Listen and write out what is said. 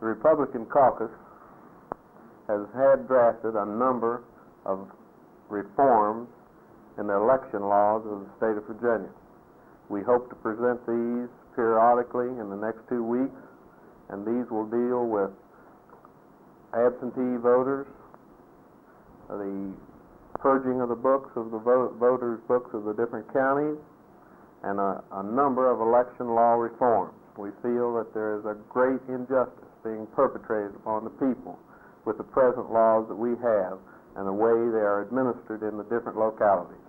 The Republican caucus has had drafted a number of reforms in the election laws of the state of Virginia. We hope to present these periodically in the next two weeks, and these will deal with absentee voters, the purging of the books of the vo- voters' books of the different counties, and a, a number of election law reforms. We feel that there is a great injustice being perpetrated upon the people with the present laws that we have and the way they are administered in the different localities.